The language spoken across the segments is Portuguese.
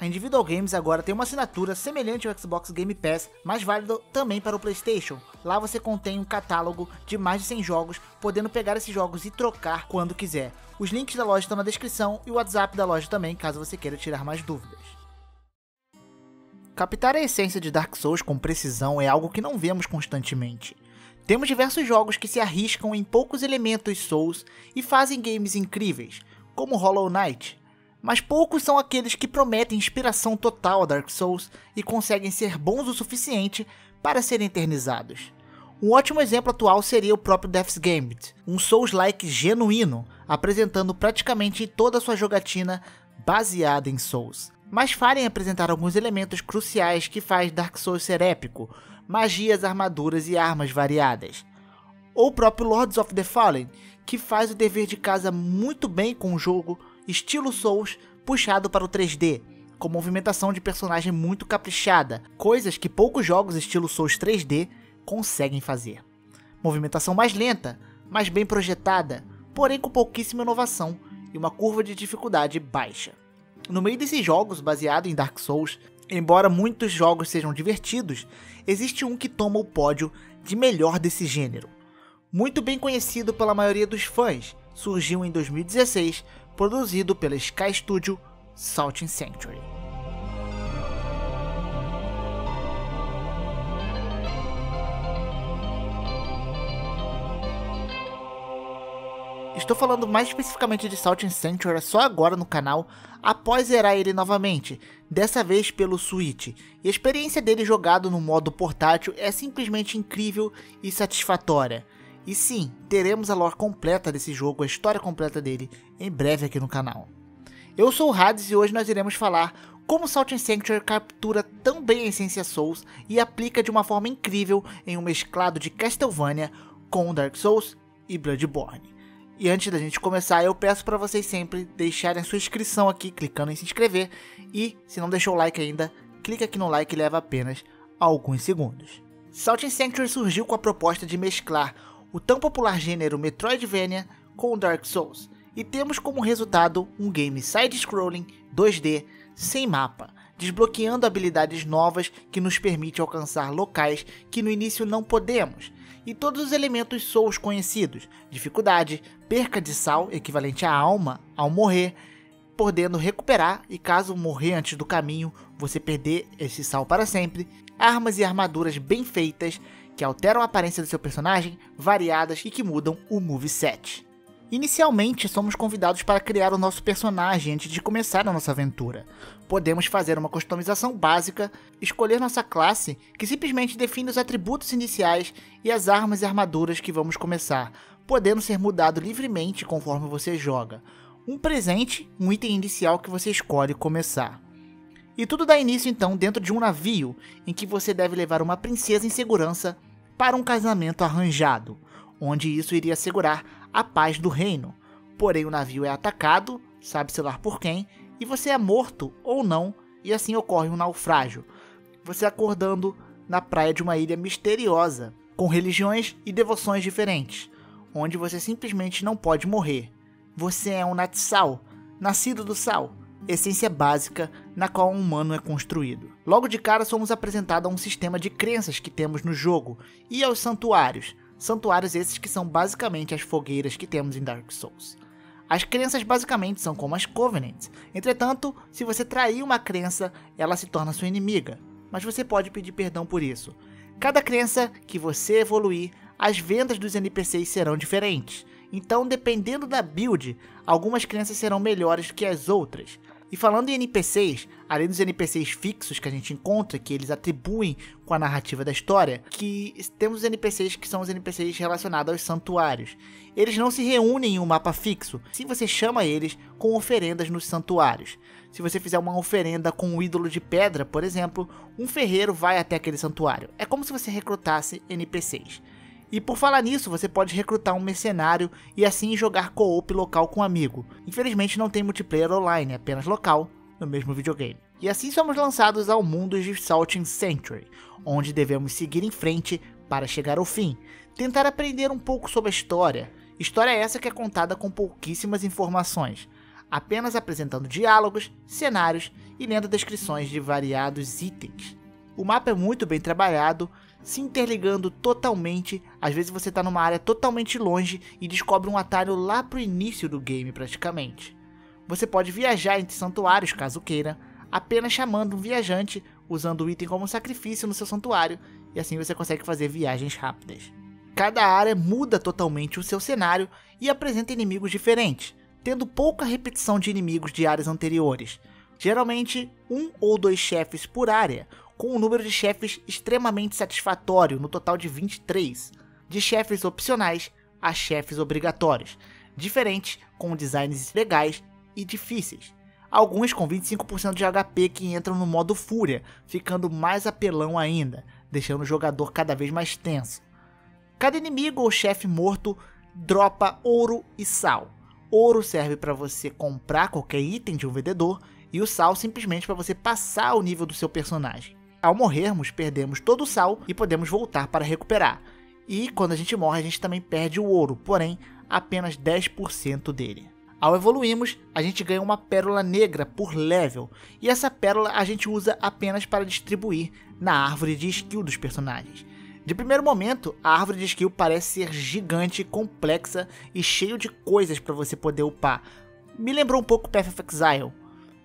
A Individual Games agora tem uma assinatura semelhante ao Xbox Game Pass, mas válido também para o PlayStation. Lá você contém um catálogo de mais de 100 jogos, podendo pegar esses jogos e trocar quando quiser. Os links da loja estão na descrição e o WhatsApp da loja também, caso você queira tirar mais dúvidas. Captar a essência de Dark Souls com precisão é algo que não vemos constantemente. Temos diversos jogos que se arriscam em poucos elementos Souls e fazem games incríveis, como Hollow Knight, mas poucos são aqueles que prometem inspiração total a Dark Souls e conseguem ser bons o suficiente para serem eternizados. Um ótimo exemplo atual seria o próprio Death's Gambit, um Souls-like genuíno, apresentando praticamente toda a sua jogatina baseada em Souls. Mas falha em apresentar alguns elementos cruciais que faz Dark Souls ser épico, magias, armaduras e armas variadas. Ou o próprio Lords of the Fallen, que faz o dever de casa muito bem com o jogo estilo Souls puxado para o 3D, com movimentação de personagem muito caprichada, coisas que poucos jogos estilo Souls 3D conseguem fazer. Movimentação mais lenta, mas bem projetada, porém com pouquíssima inovação e uma curva de dificuldade baixa. No meio desses jogos baseados em Dark Souls, embora muitos jogos sejam divertidos, existe um que toma o pódio de melhor desse gênero. Muito bem conhecido pela maioria dos fãs, surgiu em 2016 produzido pela Sky Studio Salting Sanctuary. Estou falando mais especificamente de Salting Sanctuary só agora no canal, após zerar ele novamente, dessa vez pelo Switch. E a experiência dele jogado no modo portátil é simplesmente incrível e satisfatória. E sim, teremos a lore completa desse jogo, a história completa dele, em breve aqui no canal. Eu sou o Hades e hoje nós iremos falar como Salt Sanctuary captura tão bem a essência Souls e aplica de uma forma incrível em um mesclado de Castlevania com Dark Souls e Bloodborne. E antes da gente começar, eu peço para vocês sempre deixarem a sua inscrição aqui, clicando em se inscrever. E, se não deixou o like ainda, clique aqui no like e leva apenas alguns segundos. Salt Sanctuary surgiu com a proposta de mesclar o tão popular gênero Metroidvania com Dark Souls, e temos como resultado um game side-scrolling 2D sem mapa, desbloqueando habilidades novas que nos permite alcançar locais que no início não podemos, e todos os elementos Souls conhecidos, dificuldade, perca de sal equivalente à alma ao morrer, podendo recuperar e caso morrer antes do caminho, você perder esse sal para sempre, armas e armaduras bem feitas que alteram a aparência do seu personagem, variadas e que mudam o moveset. Inicialmente, somos convidados para criar o nosso personagem antes de começar a nossa aventura. Podemos fazer uma customização básica, escolher nossa classe, que simplesmente define os atributos iniciais e as armas e armaduras que vamos começar, podendo ser mudado livremente conforme você joga. Um presente, um item inicial que você escolhe começar. E tudo dá início então dentro de um navio, em que você deve levar uma princesa em segurança para um casamento arranjado, onde isso iria assegurar a paz do reino. Porém, o navio é atacado, sabe-se lá por quem, e você é morto ou não, e assim ocorre um naufrágio. Você acordando na praia de uma ilha misteriosa, com religiões e devoções diferentes, onde você simplesmente não pode morrer. Você é um Natsal, nascido do sal, essência básica na qual um humano é construído. Logo de cara somos apresentados a um sistema de crenças que temos no jogo e aos santuários. Santuários esses que são basicamente as fogueiras que temos em Dark Souls. As crenças basicamente são como as Covenants. Entretanto, se você trair uma crença, ela se torna sua inimiga. Mas você pode pedir perdão por isso. Cada crença que você evoluir, as vendas dos NPCs serão diferentes. Então, dependendo da build, algumas crenças serão melhores que as outras. E falando em NPCs, além dos NPCs fixos que a gente encontra, que eles atribuem com a narrativa da história, que temos os NPCs que são os NPCs relacionados aos santuários. Eles não se reúnem em um mapa fixo, se você chama eles com oferendas nos santuários. Se você fizer uma oferenda com um ídolo de pedra, por exemplo, um ferreiro vai até aquele santuário. É como se você recrutasse NPCs. E por falar nisso, você pode recrutar um mercenário e assim jogar co-op local com um amigo. Infelizmente não tem multiplayer online, é apenas local, no mesmo videogame. E assim somos lançados ao mundo de Salting Sanctuary, onde devemos seguir em frente para chegar ao fim, tentar aprender um pouco sobre a história. História essa que é contada com pouquíssimas informações. apenas apresentando diálogos, cenários e lendo descrições de variados itens. O mapa é muito bem trabalhado, se interligando totalmente. Às vezes você está numa área totalmente longe e descobre um atalho lá pro início do game praticamente. Você pode viajar entre santuários caso queira, apenas chamando um viajante, usando o item como sacrifício no seu santuário, e assim você consegue fazer viagens rápidas. Cada área muda totalmente o seu cenário e apresenta inimigos diferentes, tendo pouca repetição de inimigos de áreas anteriores. Geralmente, um ou dois chefes por área, com um número de chefes extremamente satisfatório, no total de 23, de chefes opcionais a chefes obrigatórios, diferentes com designs legais e difíceis. Alguns com 25% de HP que entram no modo Fúria, ficando mais apelão ainda, deixando o jogador cada vez mais tenso. Cada inimigo ou chefe morto dropa ouro e sal. Ouro serve para você comprar qualquer item de um vendedor e o sal simplesmente para você passar o nível do seu personagem. Ao morrermos, perdemos todo o sal e podemos voltar para recuperar. E quando a gente morre, a gente também perde o ouro, porém apenas 10% dele. Ao evoluirmos, a gente ganha uma pérola negra por level, e essa pérola a gente usa apenas para distribuir na árvore de skill dos personagens. De primeiro momento, a árvore de skill parece ser gigante, complexa e cheio de coisas para você poder upar. Me lembrou um pouco Path of Exile.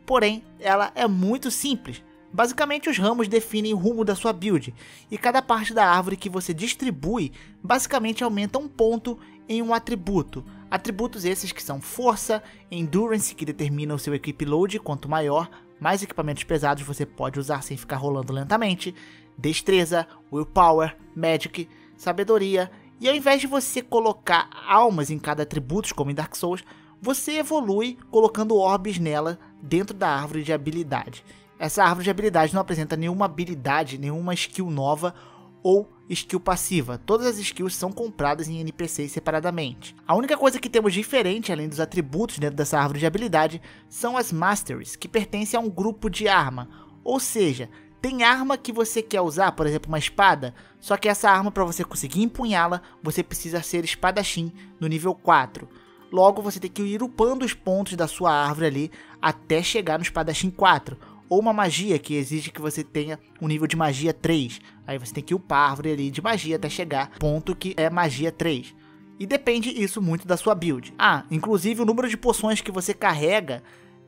Porém, ela é muito simples. Basicamente, os ramos definem o rumo da sua build, e cada parte da árvore que você distribui basicamente aumenta um ponto em um atributo. Atributos esses que são força, endurance, que determina o seu equip load, quanto maior, mais equipamentos pesados você pode usar sem ficar rolando lentamente, destreza, willpower, magic, sabedoria, e ao invés de você colocar almas em cada atributo, como em Dark Souls, você evolui colocando orbes nela dentro da árvore de habilidade. Essa árvore de habilidade não apresenta nenhuma habilidade, nenhuma skill nova ou skill passiva. Todas as skills são compradas em NPCs separadamente. A única coisa que temos diferente, além dos atributos dentro dessa árvore de habilidade, são as Masteries, que pertencem a um grupo de arma. Ou seja, tem arma que você quer usar, por exemplo, uma espada, só que essa arma para você conseguir empunhá-la, você precisa ser espadachim no nível 4. Logo, você tem que ir upando os pontos da sua árvore ali até chegar no espadachim 4. Ou uma magia que exige que você tenha um nível de magia 3. Aí você tem que upar a árvore ali de magia até chegar ponto que é magia 3. E depende isso muito da sua build. Ah, inclusive o número de poções que você carrega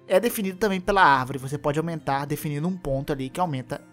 é definido também pela árvore. Você pode aumentar definindo um ponto ali que aumenta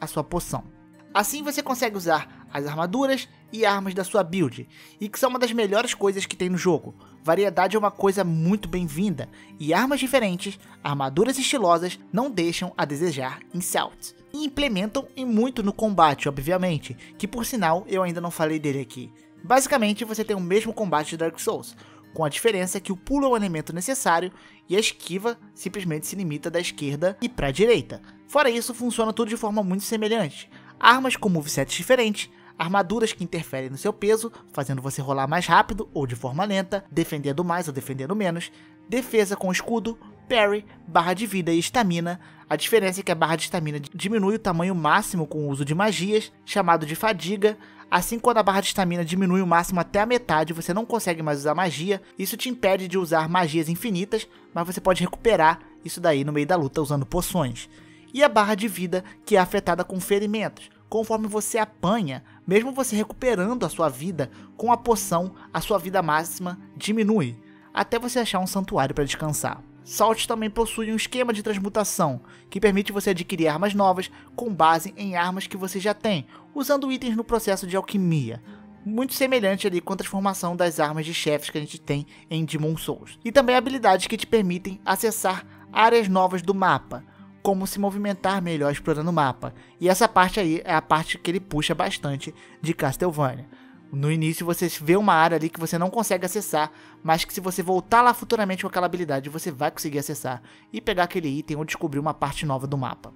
a sua poção. Assim você consegue usar as armaduras e armas da sua build, e que são uma das melhores coisas que tem no jogo. Variedade é uma coisa muito bem-vinda, e armas diferentes, armaduras estilosas não deixam a desejar em Celts. E implementam e muito no combate, obviamente, que por sinal eu ainda não falei dele aqui. Basicamente você tem o mesmo combate de Dark Souls, com a diferença que o pulo é um elemento necessário e a esquiva simplesmente se limita da esquerda e para a direita. Fora isso, funciona tudo de forma muito semelhante. Armas com movesets diferentes, armaduras que interferem no seu peso, fazendo você rolar mais rápido ou de forma lenta, defendendo mais ou defendendo menos, defesa com escudo, parry, barra de vida e estamina. A diferença é que a barra de estamina diminui o tamanho máximo com o uso de magias, chamado de fadiga, Assim, quando a barra de estamina diminui o máximo até a metade, você não consegue mais usar magia. Isso te impede de usar magias infinitas, mas você pode recuperar isso daí no meio da luta usando poções. E a barra de vida, que é afetada com ferimentos. Conforme você apanha, mesmo você recuperando a sua vida com a poção, a sua vida máxima diminui, até você achar um santuário para descansar. Salt também possui um esquema de transmutação, que permite você adquirir armas novas com base em armas que você já tem, usando itens no processo de alquimia. Muito semelhante ali com a transformação das armas de chefes que a gente tem em Demon Souls. E também habilidades que te permitem acessar áreas novas do mapa, como se movimentar melhor explorando o mapa. E essa parte aí é a parte que ele puxa bastante de Castlevania. No início você vê uma área ali que você não consegue acessar, mas que se você voltar lá futuramente com aquela habilidade, você vai conseguir acessar e pegar aquele item ou descobrir uma parte nova do mapa.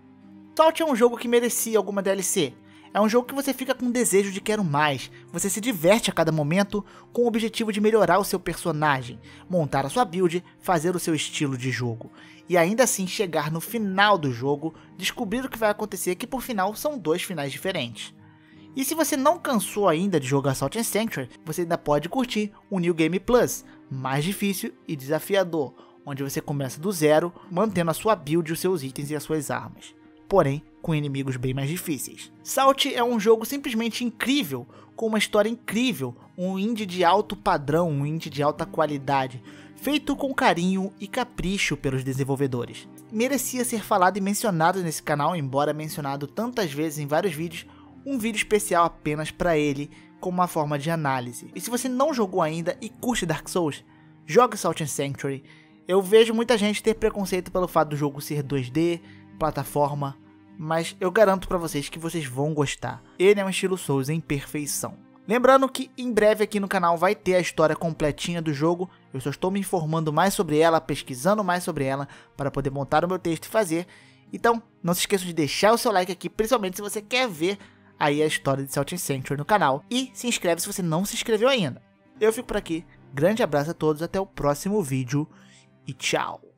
Salt é um jogo que merecia alguma DLC. É um jogo que você fica com desejo de quero mais, você se diverte a cada momento com o objetivo de melhorar o seu personagem, montar a sua build, fazer o seu estilo de jogo. E ainda assim chegar no final do jogo, descobrir o que vai acontecer que por final são dois finais diferentes. E se você não cansou ainda de jogar Salt and Sanctuary, você ainda pode curtir o New Game Plus, mais difícil e desafiador, onde você começa do zero, mantendo a sua build, os seus itens e as suas armas. Porém, com inimigos bem mais difíceis. Salt é um jogo simplesmente incrível, com uma história incrível, um indie de alto padrão, um indie de alta qualidade, feito com carinho e capricho pelos desenvolvedores. Merecia ser falado e mencionado nesse canal, embora mencionado tantas vezes em vários vídeos, um vídeo especial apenas para ele, como uma forma de análise. E se você não jogou ainda e curte Dark Souls, jogue Salt and Sanctuary. Eu vejo muita gente ter preconceito pelo fato do jogo ser 2D, plataforma, mas eu garanto para vocês que vocês vão gostar. Ele é um estilo Souls em perfeição. Lembrando que em breve aqui no canal vai ter a história completinha do jogo. Eu só estou me informando mais sobre ela, pesquisando mais sobre ela para poder montar o meu texto e fazer. Então, não se esqueça de deixar o seu like aqui, principalmente se você quer ver aí a história de Celtic Sanctuary no canal. E se inscreve se você não se inscreveu ainda. Eu fico por aqui. Grande abraço a todos, até o próximo vídeo e tchau.